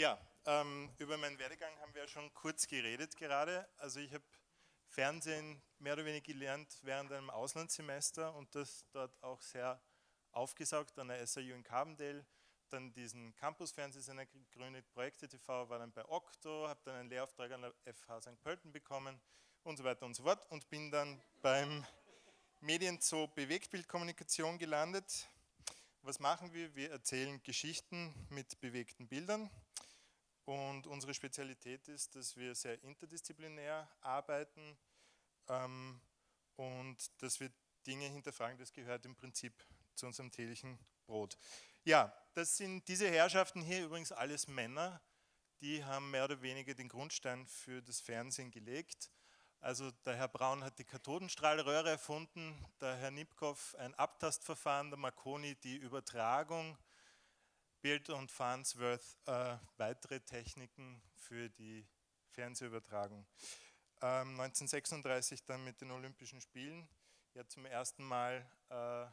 Ja, ähm, über meinen Werdegang haben wir ja schon kurz geredet gerade. Also ich habe Fernsehen mehr oder weniger gelernt während einem Auslandssemester und das dort auch sehr aufgesaugt an der SAU in Carbondale. Dann diesen Campus-Fernsehsender gegründet, Projekte TV, war dann bei Octo, habe dann einen Lehrauftrag an der FH St. Pölten bekommen und so weiter und so fort und bin dann beim Medienzoo Bewegtbildkommunikation gelandet. Was machen wir? Wir erzählen Geschichten mit bewegten Bildern und unsere Spezialität ist, dass wir sehr interdisziplinär arbeiten ähm, und dass wir Dinge hinterfragen, das gehört im Prinzip zu unserem täglichen Brot. Ja, das sind diese Herrschaften hier übrigens alles Männer, die haben mehr oder weniger den Grundstein für das Fernsehen gelegt. Also der Herr Braun hat die Kathodenstrahlröhre erfunden, der Herr Nipkow ein Abtastverfahren, der Marconi die Übertragung, Bild und Farnsworth äh, weitere Techniken für die Fernsehübertragung. Ähm, 1936 dann mit den Olympischen Spielen, ja zum ersten Mal äh,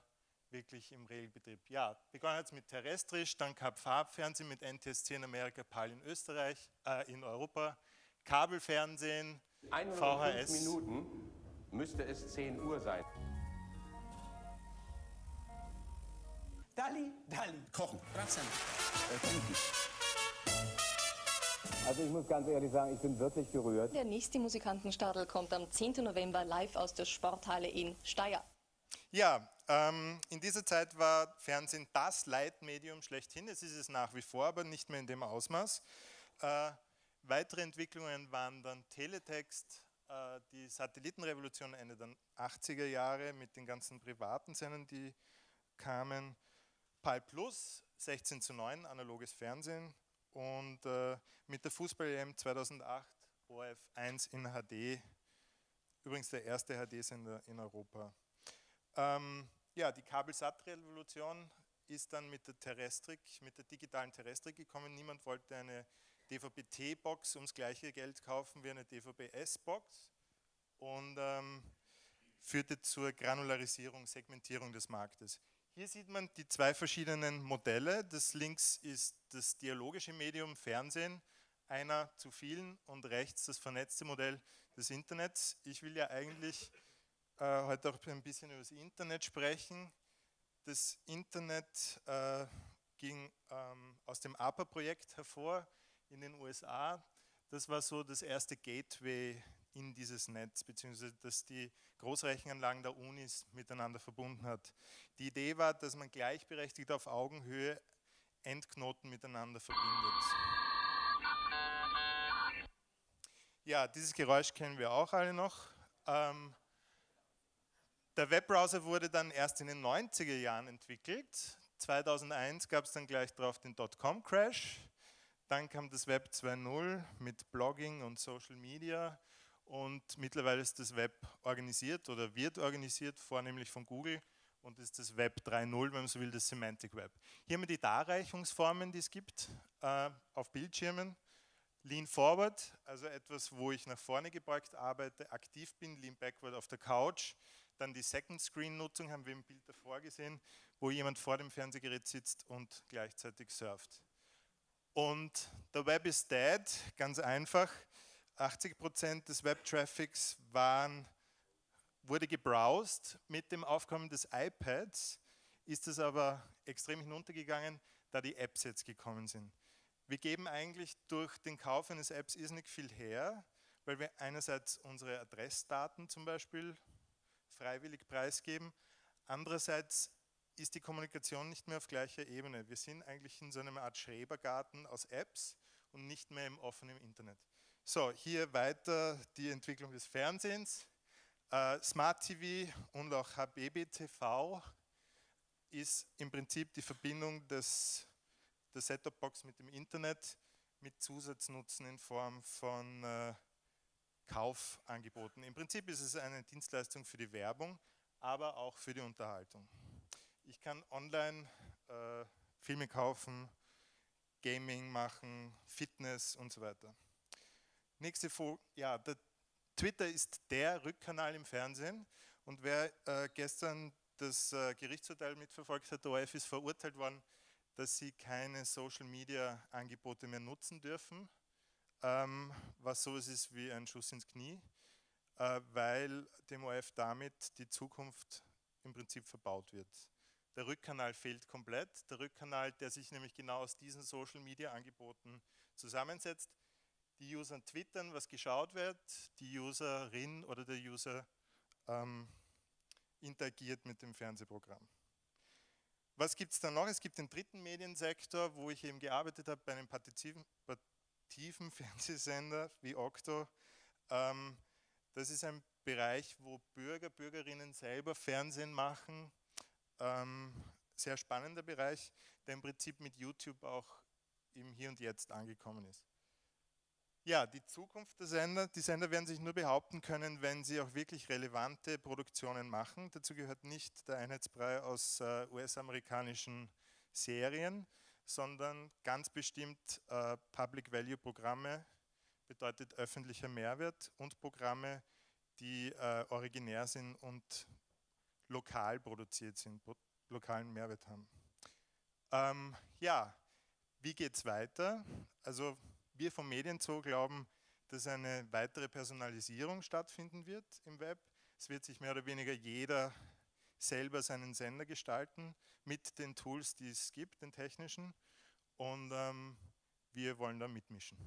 wirklich im Regelbetrieb. Ja, begonnen hat es mit terrestrisch, dann gab Farbfernsehen mit NTSC in Amerika, PAL in Österreich, äh, in Europa, Kabelfernsehen, 105 VHS. Minuten müsste es 10 Uhr sein. Dali, Dali. Kochen. Bravsen. Also ich muss ganz ehrlich sagen, ich bin wirklich gerührt. Der nächste Musikantenstadel kommt am 10. November live aus der Sporthalle in Steyr. Ja, ähm, in dieser Zeit war Fernsehen das Leitmedium schlechthin. Es ist es nach wie vor, aber nicht mehr in dem Ausmaß. Äh, weitere Entwicklungen waren dann Teletext, äh, die Satellitenrevolution Ende der 80er Jahre mit den ganzen privaten Sendern, die kamen. PAL Plus, 16 zu 9, analoges Fernsehen und äh, mit der Fußball-EM 2008 ORF 1 in HD, übrigens der erste HD-Sender in Europa. Ähm, ja, die Kabelsat-Revolution ist dann mit der Terrestrik, mit der digitalen Terrestrik gekommen. Niemand wollte eine DVB-T-Box ums gleiche Geld kaufen wie eine DVB-S-Box und ähm, führte zur Granularisierung, Segmentierung des Marktes. Hier sieht man die zwei verschiedenen Modelle. Das links ist das dialogische Medium Fernsehen, einer zu vielen und rechts das vernetzte Modell des Internets. Ich will ja eigentlich äh, heute auch ein bisschen über das Internet sprechen. Das Internet äh, ging ähm, aus dem APA-Projekt hervor in den USA. Das war so das erste Gateway in dieses Netz, beziehungsweise dass die Großrechenanlagen der Unis miteinander verbunden hat. Die Idee war, dass man gleichberechtigt auf Augenhöhe Endknoten miteinander verbindet. Ja, dieses Geräusch kennen wir auch alle noch. Ähm, der Webbrowser wurde dann erst in den 90er Jahren entwickelt. 2001 gab es dann gleich darauf den Dotcom-Crash. Dann kam das Web 2.0 mit Blogging und Social Media und mittlerweile ist das Web organisiert oder wird organisiert, vornehmlich von Google und ist das Web 3.0, wenn man so will, das Semantic Web. Hier haben wir die Darreichungsformen, die es gibt äh, auf Bildschirmen. Lean Forward, also etwas, wo ich nach vorne gebeugt arbeite, aktiv bin, Lean Backward auf der Couch, dann die Second-Screen-Nutzung haben wir im Bild davor gesehen, wo jemand vor dem Fernsehgerät sitzt und gleichzeitig surft. Und der Web ist dead, ganz einfach. 80% des Web-Traffics wurde gebrowst. Mit dem Aufkommen des iPads ist es aber extrem hinuntergegangen, da die Apps jetzt gekommen sind. Wir geben eigentlich durch den Kauf eines Apps irrsinnig viel her, weil wir einerseits unsere Adressdaten zum Beispiel freiwillig preisgeben. Andererseits ist die Kommunikation nicht mehr auf gleicher Ebene. Wir sind eigentlich in so einer Art Schrebergarten aus Apps und nicht mehr im offenen Internet. So, hier weiter die Entwicklung des Fernsehens. Uh, Smart TV und auch HBB TV ist im Prinzip die Verbindung des, der Set-Top-Box mit dem Internet mit Zusatznutzen in Form von uh, Kaufangeboten. Im Prinzip ist es eine Dienstleistung für die Werbung, aber auch für die Unterhaltung. Ich kann online äh, Filme kaufen, Gaming machen, Fitness und so weiter. Nächste Folie, ja, Twitter ist der Rückkanal im Fernsehen und wer äh, gestern das äh, Gerichtsurteil mitverfolgt hat, der ORF ist verurteilt worden, dass sie keine Social-Media-Angebote mehr nutzen dürfen, ähm, was sowas ist wie ein Schuss ins Knie, äh, weil dem ORF damit die Zukunft im Prinzip verbaut wird. Der Rückkanal fehlt komplett, der Rückkanal, der sich nämlich genau aus diesen Social-Media-Angeboten zusammensetzt. Die User twittern, was geschaut wird, die Userin oder der User ähm, interagiert mit dem Fernsehprogramm. Was gibt es dann noch? Es gibt den dritten Mediensektor, wo ich eben gearbeitet habe bei einem partizipativen Fernsehsender wie Okto. Ähm, das ist ein Bereich, wo Bürger, Bürgerinnen selber Fernsehen machen. Ähm, sehr spannender Bereich, der im Prinzip mit YouTube auch im Hier und Jetzt angekommen ist. Ja, die Zukunft der Sender, die Sender werden sich nur behaupten können, wenn sie auch wirklich relevante Produktionen machen. Dazu gehört nicht der Einheitsbrei aus äh, US-amerikanischen Serien, sondern ganz bestimmt äh, Public Value Programme, bedeutet öffentlicher Mehrwert und Programme, die äh, originär sind und lokal produziert sind, lokalen Mehrwert haben. Ähm, ja, wie geht es weiter? Also wir vom Medienzoo glauben, dass eine weitere Personalisierung stattfinden wird im Web. Es wird sich mehr oder weniger jeder selber seinen Sender gestalten mit den Tools, die es gibt, den technischen. Und ähm, wir wollen da mitmischen.